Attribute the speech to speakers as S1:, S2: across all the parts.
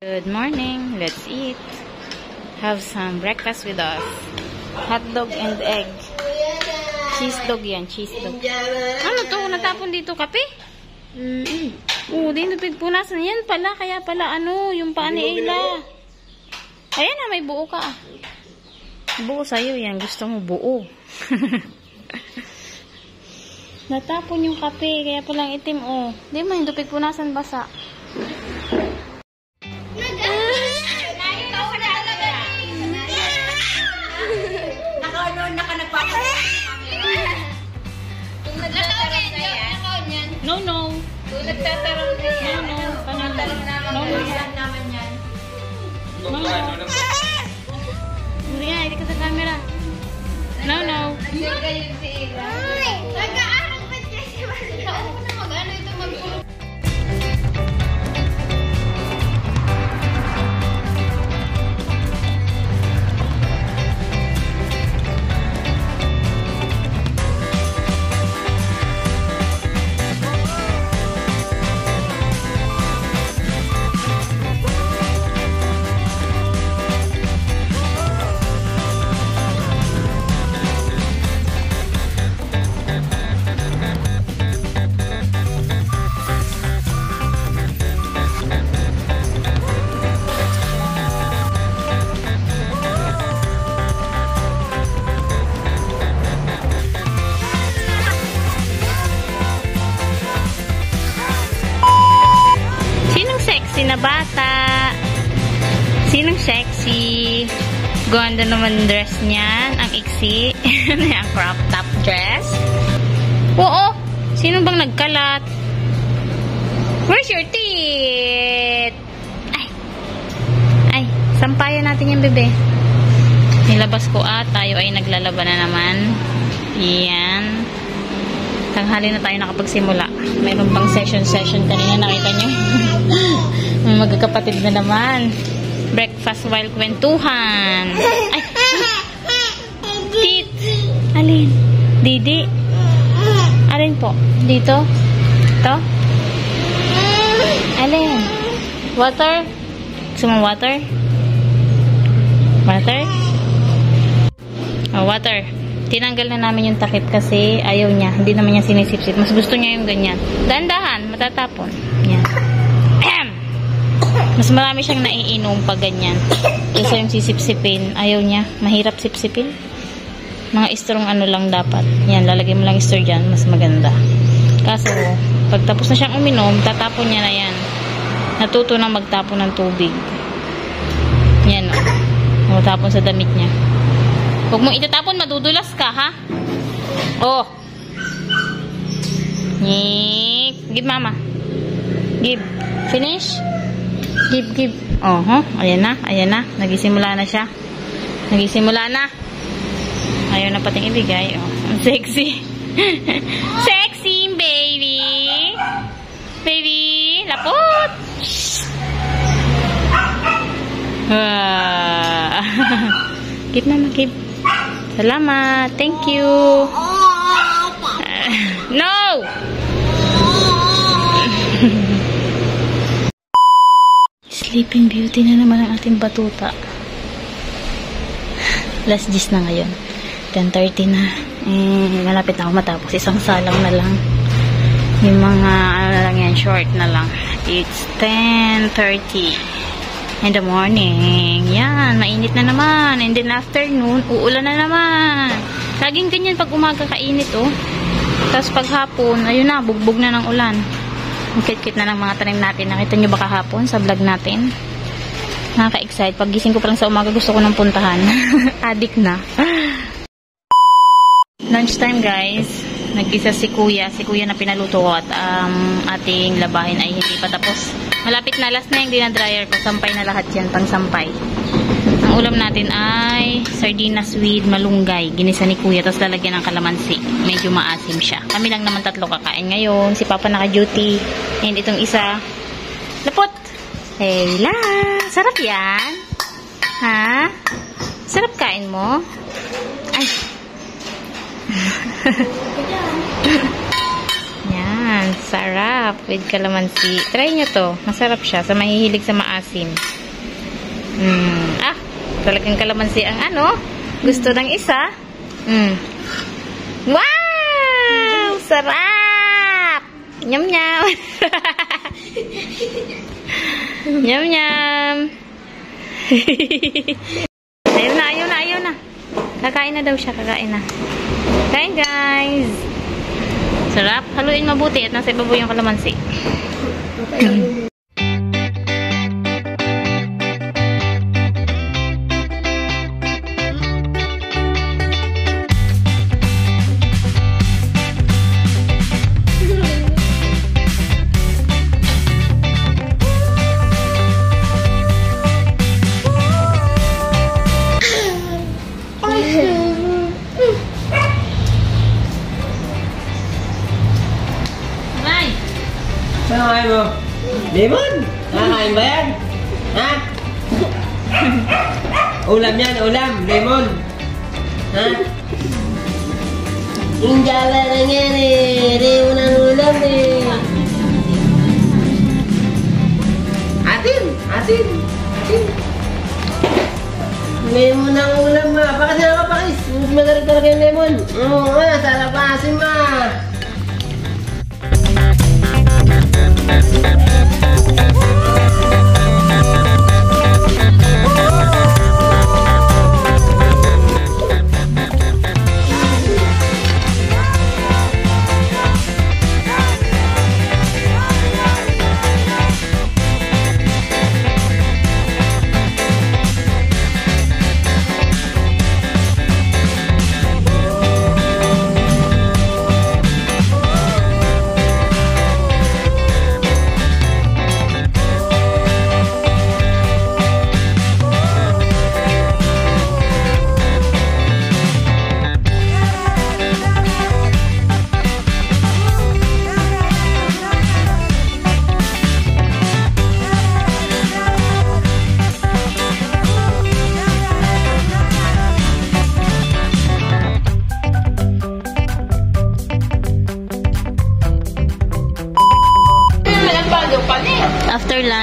S1: Good morning. Let's eat. Have some breakfast with us. Hot dog and egg. Cheese dog yan. Cheese dog. Ano to? Natapon dito kape? Mm -mm. Oo, din pigpunasan. Yan pala. Kaya pala ano, yung paa ni Ayla. Ayan na, may buo ka. Buo sa'yo yan. Gusto mo buo. Natapon yung kape. Kaya palang itim, oh. Di mo, hindi pigpunasan basa.
S2: Nagtatarong na yan,
S1: No, no.
S2: nagtatarong naman yan naman yan.
S1: No, no. Hindi nga, hindi ka sa camera. No, no.
S2: Yun si Ira. Nag-aaral ba siya si Maria? Ako na mag-ano ito mag-ulo.
S1: Na bata? Sinong sexy? Ganda naman dress niyan. Ang iksi. Yan? Crop top dress? Oo. Sino bang nagkalat? Where's your teeth? Ay. Ay. Sampayan natin yung bebe. Nilabas ko at tayo ay naglalaban na naman. Yan. Tanghali na tayo nakapagsimula. Mayroon pang session-session kanina. Nakita nyo? May magkakapatid na naman. Breakfast while kwentuhan. Ay! Tit! Alin? Didi? Alin po? Dito? Ito? Alin? Water? Gusto water? Water? Oh, water. Tinanggal na namin yung takip kasi ayaw niya. Hindi naman niya sinisipsip. Mas gusto niya yung ganyan. Dahan-dahan, matatapon. Yan. Mas marami siyang naiinom pag ganyan. Kaysa yung sisipsipin. Ayaw niya. Mahirap sipsipin. Mga strong ano lang dapat. Yan, lalagay mo lang store dyan. Mas maganda. Kaso, pag tapos na siyang uminom, tatapon niya na yan. Natuto na magtapon ng tubig. Yan o. Oh. Matapon sa damit niya. Huwag mong itatapon, madudulas ka, ha? Oh. Nyik. Give mama. Give. Finish? Give, give. Oh, huh? Ayan na, ayan na. Nagisimula na siya. Nagisimula na. Ayaw na pating ibigay. Oh, ang sexy. sexy, baby. Baby, lapot. Ah. give mama, give. Salamat. Thank you. no! Sleeping Beauty na naman ang ating batuta. Last gist na ngayon. 10.30 na. Eh, malapit na ako matapos. Isang salang na lang. Yung mga, ano na lang yan, short na lang. It's 10.30 in the morning. Yan, mainit na naman. And then afternoon, uulan na naman. Laging ganyan pag umaga kainit, oh. Tapos pag hapon, ayun na, bugbog na ng ulan. Ang kit-kit na ng mga tanim natin. Nakita nyo ba kahapon sa vlog natin? Nakaka-excite. Pag gising ko pa lang sa umaga, gusto ko nang puntahan. Addict na. Lunchtime guys. Nag-isa si kuya. Si kuya na pinaluto ko at um, ating labahin ay hindi pa tapos. Malapit na. Last na yung dinadryer ko. Sampay na lahat yan. Pang sampay. Ulam natin ay sardinas with malunggay. Ginisa ni kuya. Tapos lalagyan ng kalamansi. Medyo maasim siya. Kami lang naman tatlo kakain ngayon. Si papa naka-duty. And itong isa. Lapot! Hey la! Sarap yan! Ha? Sarap kain mo? Ay! Yan. Sarap. With kalamansi. Try nyo to. Masarap siya. Sa mahihilig sa maasim. Mm. Ah, talagang kalamansi ang ano. Gusto ng isa. Mm. Wow! Sarap! Nyam nyam. nyam nyam. ayun na, ayun na, ayun na. Kakain na daw siya, kakain na. Kain guys. Sarap. Haluin mabuti at nasa ibabaw yung kalamansi.
S3: Saan kain mo? Lemon? Nakakain ba yan? Ha? ulam yan, ulam. Lemon. Ha? Yung jala lang yan eh. Lemon ang ulam eh. Atin! Atin! Atin! Lemon ang ulam ma. Bakit na ka pakis? Mas magaling talaga yung lemon. Oo ma, sarap asin ma.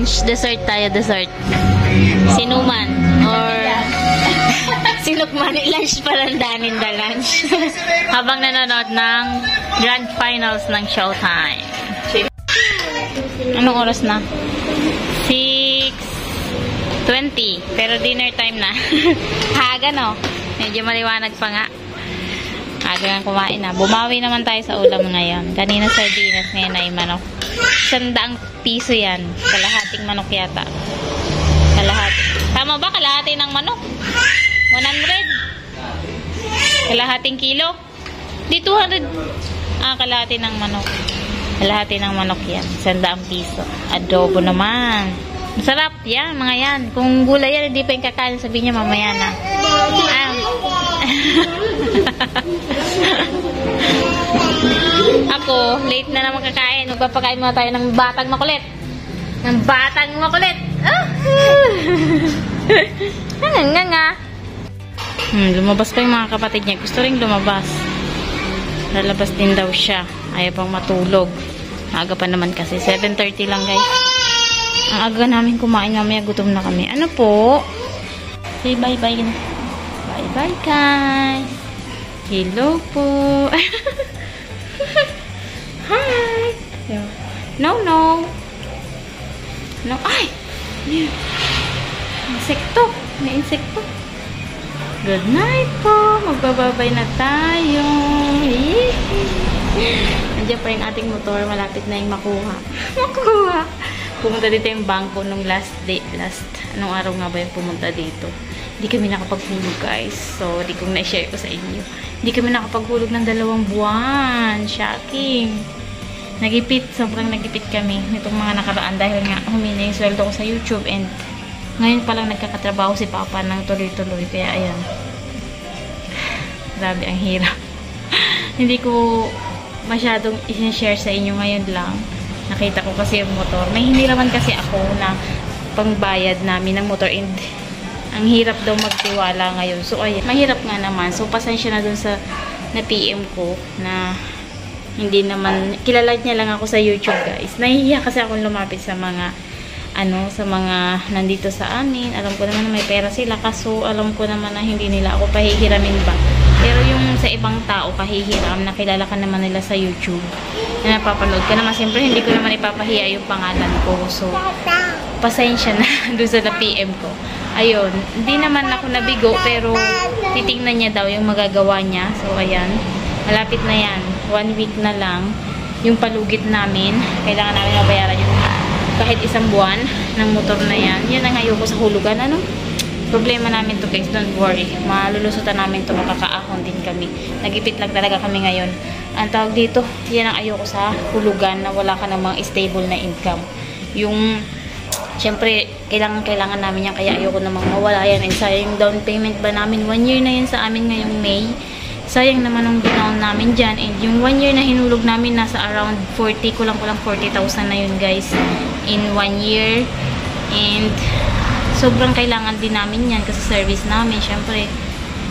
S1: Lunch, dessert tayo, dessert. Sinuman. Or sinukman lunch palandanin the lunch. Habang nanonood ng grand finals ng Showtime. Anong oras na? 6.20. Pero dinner time na. Haga no? Medyo maliwanag pa nga. Aga nga kumain na. Bumawi naman tayo sa ulam ngayon. Kanina sardinas, ngayon ay manok. Sandaang piso yan. Kalahating manok yata. Kalahati. Tama ba? Kalahati ng manok? 100? Kalahating kilo? Di 200. Ah, kalahati ng manok. Kalahati ng manok yan. Sandaang piso. Adobo naman. Masarap yan, mga yan. Kung gulay yan, hindi pa yung kakain. Sabihin niya mamaya na. Ah. Ako, late na naman kakain. Magpapakain muna tayo ng batang makulit. Ng batang makulit. Ah! nga nga nga. Hmm, lumabas pa yung mga kapatid niya. Gusto rin lumabas. Lalabas din daw siya. Ayaw pang matulog. Maaga pa naman kasi. 7.30 lang guys. Ang aga namin kumain. Mamaya gutom na kami. Ano po? Say bye-bye. Bye-bye guys. Hello po. Hi. No, no. No. Ay! Insekto. May insekto. Good night po. Magbababay na tayo. Nandiyan pa yung ating motor. Malapit na yung makuha. makuha. Pumunta dito yung bangko nung last day. Last, anong araw nga ba yung pumunta dito? Hindi kami nakapaghulog guys. So, di kong na-share ko sa inyo. Hindi kami nakapaghulog ng dalawang buwan. Shocking. Nagipit. Sobrang nagipit kami nitong mga nakaraan dahil nga humina yung sweldo ko sa YouTube and ngayon pa lang nagkakatrabaho si Papa ng tuloy-tuloy. Kaya ayan. Grabe, ang hirap. Hindi ko masyadong i-share sa inyo ngayon lang. Nakita ko kasi yung motor. May hindi naman kasi ako na pangbayad namin ng motor and ang hirap daw magtiwala ngayon. So, ayan. Mahirap nga naman. So, pasensya na dun sa na PM ko na Hindi naman, kilala niya lang ako sa YouTube guys. Nahihiya kasi akong lumapit sa mga, ano, sa mga nandito sa amin. Alam ko naman na may pera sila. Kaso, alam ko naman na hindi nila ako pahihiramin ba. Pero yung sa ibang tao, kahihiram, nakilala ka naman nila sa YouTube. Na napapanood ka naman. Siyempre, hindi ko naman ipapahiya yung pangalan ko. So, pasensya na doon sa na-PM ko. Ayun, hindi naman ako nabigo pero titingnan niya daw yung magagawa niya. So, ayan. Malapit na yan. One week na lang. Yung palugit namin, kailangan namin mabayaran yung kahit isang buwan ng motor na yan. Yan ang ayoko sa hulugan. Ano? Problema namin to guys, don't worry. Malulusutan namin to, makakaahon din kami. Nagipit lang talaga kami ngayon. Ang tawag dito, yan ang ayoko sa hulugan na wala ka namang stable na income. Yung Siyempre, kailangan kailangan namin yan kaya ayoko namang mawala yan. And sayang yung down payment ba namin? One year na yan sa amin ngayong May. Sayang naman ang binaon namin dyan. And yung one year na hinulog namin, nasa around 40, kulang-kulang 40,000 na yun guys. In one year. And sobrang kailangan din namin yan kasi service namin. Siyempre,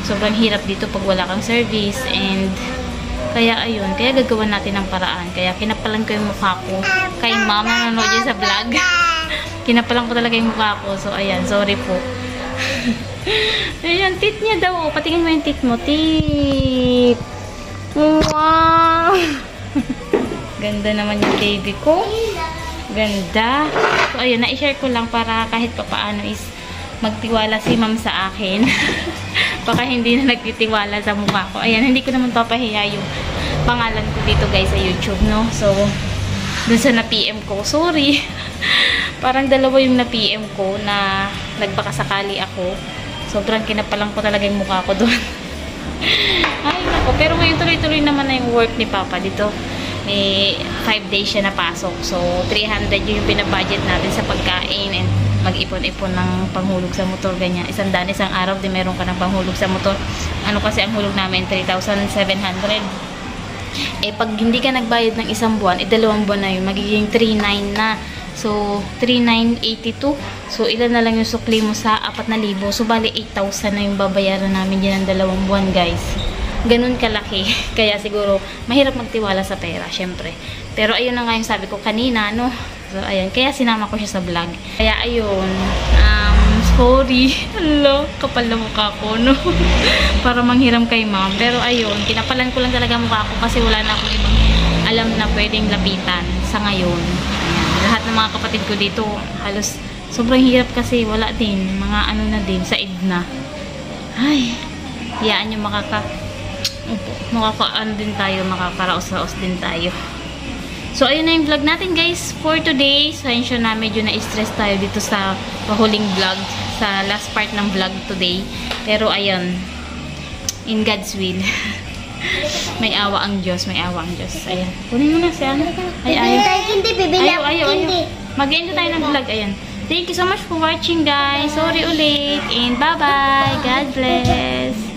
S1: sobrang hirap dito pag wala kang service. And kaya ayun, kaya gagawa natin ng paraan. Kaya kinapalan ko yung mukha ko kay mama nanonood sa vlog. Kinapalan ko talaga yung mukha ko. So, ayan. Sorry po. ayan, tit niya daw. Patingin mo yung tit mo. Tit. Wow. Ganda naman yung baby ko. Ganda. So, ayun. Na-share ko lang para kahit pa paano is magtiwala si ma'am sa akin. Baka hindi na nagtitiwala sa mukha ko. Ayan, hindi ko naman papahiya yung pangalan ko dito guys sa YouTube, no? So, dun sa na-PM ko. Sorry. Parang dalawa yung na-PM ko na nagbakasakali ako. Sobrang kinapalang ko talaga yung mukha ko doon. Ay, nako. Pero ngayon tuloy-tuloy naman na yung work ni Papa dito. May 5 days siya napasok. So, 300 yun yung binabudget natin sa pagkain and mag-ipon-ipon ng panghulog sa motor, ganyan. Isang daan, isang araw, di meron ka ng panghulog sa motor. Ano kasi ang hulog namin? 3,700. Eh, pag hindi ka nagbayad ng isang buwan, eh, dalawang buwan na yun. Magiging 3,900 na. So, 3,982. So, ilan na lang yung sukli mo sa 4,000. So, bali 8,000 na yung babayaran namin dyan ng dalawang buwan, guys. Ganun kalaki. Kaya siguro, mahirap magtiwala sa pera, syempre. Pero ayun na nga yung sabi ko kanina, no? So, ayan. Kaya sinama ko siya sa vlog. Kaya ayun. Um, sorry. Hello. Kapal na mukha ko, no? Para manghiram kay ma'am. Pero ayun, kinapalan ko lang talaga mukha ko kasi wala na akong ibang alam na pwedeng lapitan sa ngayon. Lahat ng mga kapatid ko dito, halos sobrang hirap kasi wala din. Mga ano na din, sa na. Ay, hiyaan yung makaka makaka-ano din tayo, makakaraos-raos din tayo. So, ayun na yung vlog natin guys for today. So, ayun na medyo na-stress tayo dito sa pahuling vlog, sa last part ng vlog today. Pero, ayun, in God's will. may awa ang Diyos, may awa ang Diyos. Ayan. Kunin mo na siya. Ay, ayaw.
S2: tayo hindi, bibili
S1: Ayaw, ayaw, ayaw. Mag-end tayo ng vlog. Ayan. Thank you so much for watching guys. Sorry ulit. And bye-bye. God bless.